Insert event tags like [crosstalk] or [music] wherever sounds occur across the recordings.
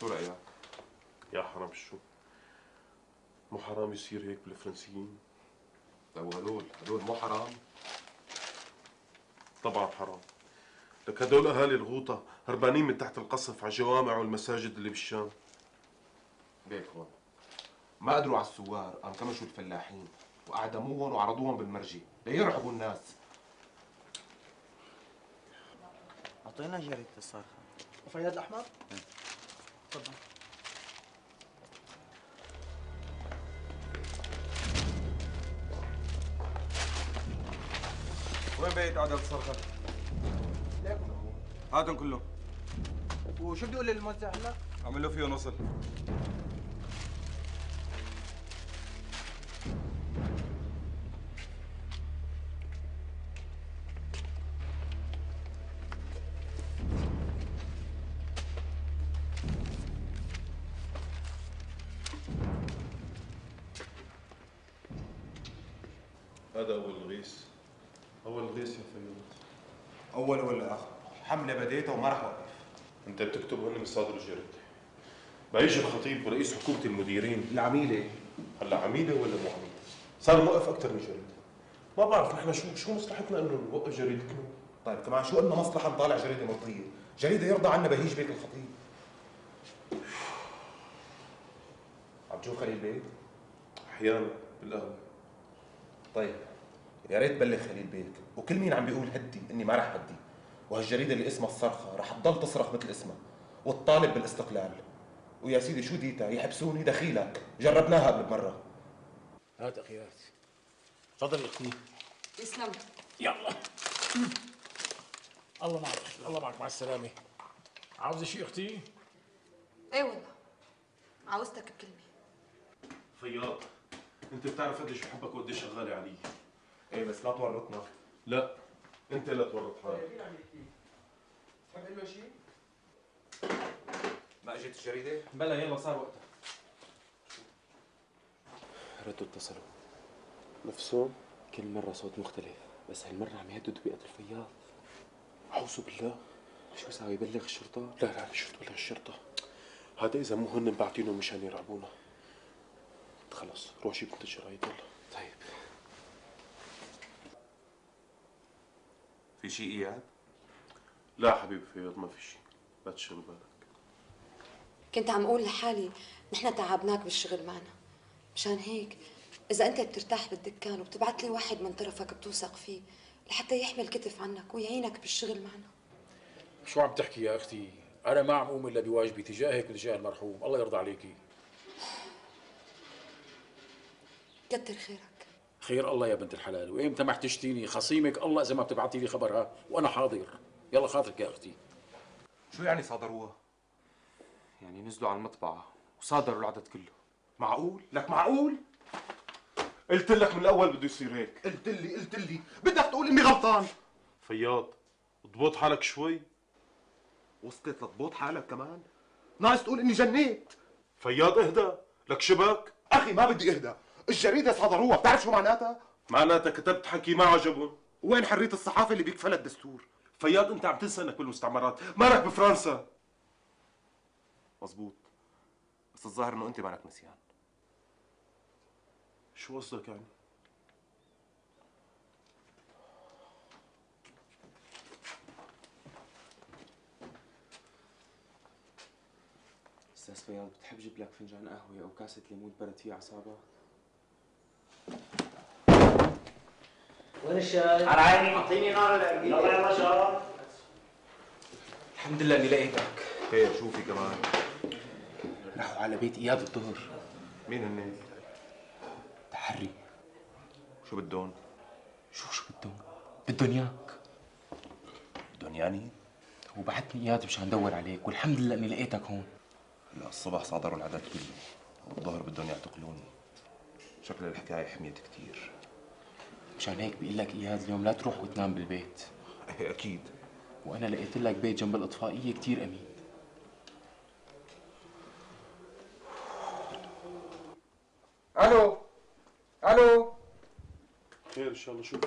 شو رايك يا حرام شو؟ مو حرام يصير هيك بالفرنسيين؟ طيب وهدول هدول مو حرام؟ طبعا حرام. لك هدول أهالي الغوطة هربانين من تحت القصف على الجوامع والمساجد اللي بالشام. ليك هون. ما قدروا على الثوار قام كمشوا الفلاحين وأعدموهم وعرضوهم بالمرجي. ليرعبوا الناس. أعطينا جريدة الصرخة وفياد الأحمر؟ تفضل وين بيت عدد الصرخة؟ ليكم هاتهم كلهم وشو بدي أقول للموزع هلا؟ أعمل له فيه نصل هذا اول الغيث. اول الغيث يا فيوز أول ولا آخر؟ حملة بديتها وما راح أوقف. أنت بتكتب هن مصادر الجريده بيجي الخطيب ورئيس حكومة المديرين. العميلة. هلا عميلة ولا مو عميلة صار موقف أكثر من جريده ما بعرف نحن شو شو مصلحتنا إنه نوقف جريدتنا طيب كمان شو قلنا مصلحة نطالع جريدة مرضيه جريدة يرضى عنا بهيج بيك الخطيب. عم تشوف خليل بيت أحيانا بالقهوة. طيب يا ريت بلغ خليل بيك. وكل مين عم بيقول هدي؟ إني ما رح هدي. وهالجريدة اللي اسمها الصرخة رح تضل تصرخ مثل اسمها. وتطالب بالاستقلال. ويا سيدي شو ديتا؟ يحبسوني دخيلك. جربناها قبل مرة. هات اخيات تفضل أختي يسلم يلا. الله معك. الله معك. مع السلامة. عاوزة شيء أختي؟ إيه والله. عاوزتك بكلمة. فياض. انت بتعرف قديش بحبك وقديش شغالة علي. إيه بس لا تورطنا. لا. انت لا تورط حالك تحب له شيء؟ ما اجت الجريدة؟ بلا يلا صار وقتها. ردوا اتصلوا نفسهم كل مرة صوت مختلف بس هالمرة عم يهددوا بيئة الفياض. أعوذ بالله. شو ساوي؟ يبلغ الشرطة؟ لا لا شو تبلغ الشرطة. هذا إذا مو هن باعتينه مشان يرعبونا. خلص روح جيب انت الجرايد يلا. طيب. في شيء إياد؟ لا حبيبي فياض ما في شيء. لا تشغل بالك. كنت عم أقول لحالي نحن تعبناك بالشغل معنا. مشان هيك إذا أنت بترتاح بالدكان وبتبعت لي واحد من طرفك بتوثق فيه لحتى يحمل كتف عنك ويعينك بالشغل معنا. شو عم تحكي يا أختي؟ أنا ما عم أقوم إلا بواجبي تجاهك وتجاه المرحوم، الله يرضى عليكي. كتر خيرك خير الله يا بنت الحلال، وإمتى ما احتجتيني خصيمك الله إذا ما بتبعتي لي خبرها وأنا حاضر. يلا خاطرك يا أختي. شو يعني صادروها؟ يعني نزلوا على المطبعة وصادروا العدد كله معقول؟ لك معقول؟ قلت لك من الأول بده يصير هيك قلت لي قلت لي بدك تقول إني غلطان فياض اضبط حالك شوي وصلت لتضبط حالك كمان؟ ناقص تقول إني جنيت فياض اهدى لك شبك أخي ما بدي أهدى الجريدة صادروها بتعرف شو معناتها؟ معناتها كتبت حكي ما عجبهم وين حريه الصحافة اللي بيكفلها الدستور؟ فياض انت عم تنسى انك بالمستعمرات. مالك بفرنسا؟ مزبوط بس الظاهر انه انت مالك نسيان. شو قصدك يعني؟ أستاذ فياض بتحب جيب لك فنجان قهوة أو كاسة ليمون برد فيه أعصابك؟ وين الشاي؟ على عيني اعطيني نار العرقية يلا يلا شباب الحمد لله إني لقيتك خير شو في كمان؟ راحوا على بيت إياد الظهر مين هن؟ تحري شو بدهم؟ شو شو بدهم؟ بدهم إياك بدهم يعني؟ وبعتني إياد مشان ندور عليك والحمد لله إني لقيتك هون لا الصبح صادروا العدد كله والظهر بدهم يعتقلوني شكل الحكاية حميت كتير مشان هيك بقول لك إياد اليوم لا تروح وتنام بالبيت. [laughs] إيه أكيد. وأنا لقيت لك بيت جنب الإطفائية كتير أمين. ألو؟ ألو؟ خير إن شاء الله شوف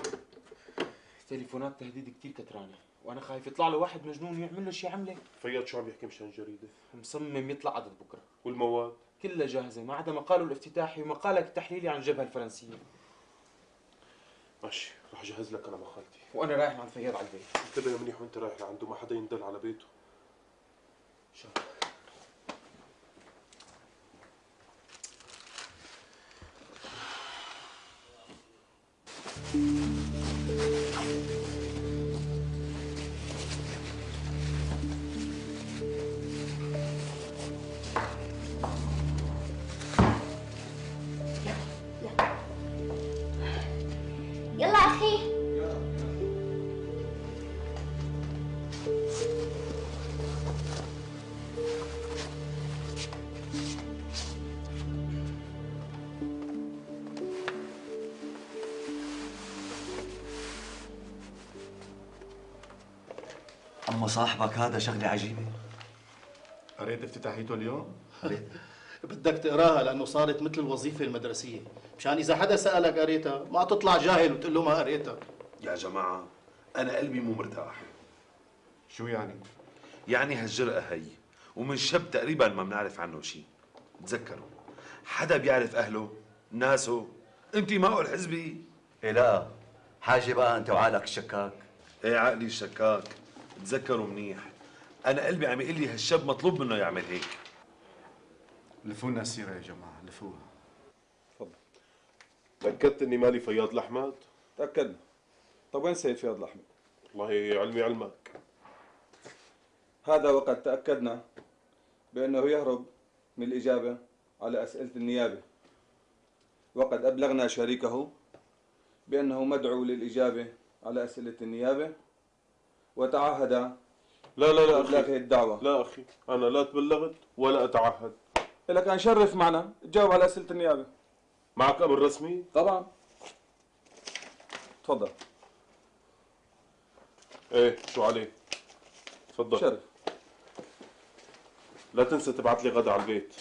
تليفونات تهديد كتير كترانة وأنا خايف يطلع له واحد مجنون ويعمل له شي عملة. فياض شو عم يحكي مشان الجريدة مصمم يطلع عدد بكرة. والمواد؟ كلها جاهزة ما عدا مقاله الافتتاحي ومقالك التحليلي عن الجبهة الفرنسية. ماشي رح أجهز لك أنا مخالتي. وأنا رايح مع الفياض على البيت. انتبه منيح وأنت رايح لعنده ما حدا يندل على بيته. شو يلا أخي. أما صاحبك هذا شغلة عجيبة. قريت افتتاحيته اليوم؟ بدك تقراها لأنه صارت مثل الوظيفة المدرسية. مشان إذا حدا سألك قريتها ما تطلع جاهل وتقول له ما قريتها. يا جماعة أنا قلبي مو مرتاح. شو يعني؟ يعني هالجرأة هي ومن شب تقريبا ما بنعرف عنه شيء تذكروا حدا بيعرف أهله ناسه أنت معه الحزبي إيه لا حاجة بقى أنت وعقلك الشكاك. إيه عقلي الشكاك. تذكروا منيح أنا قلبي عم يقول لي هالشاب مطلوب منه يعمل هيك. لفونا السيرة يا جماعة لفوها تأكدت إني مالي فياض الأحمد؟ تأكدنا. طب وين سيد فياض الأحمد؟ والله علمي علمك. هذا وقد تأكدنا بأنه يهرب من الإجابة على أسئلة النيابة. وقد أبلغنا شريكه بأنه مدعو للإجابة على أسئلة النيابة. وتعهد لا لا لا أخي. الدعوة. لا أخي. أنا لا تبلغت ولا أتعهد. إذا كان شرف معنا. تجاوب على أسئلة النيابة معك أمر رسمي؟ طبعا. تفضل. إيه شو عليه؟ تفضل. شرف. لا تنسى تبعت لي غدا على البيت.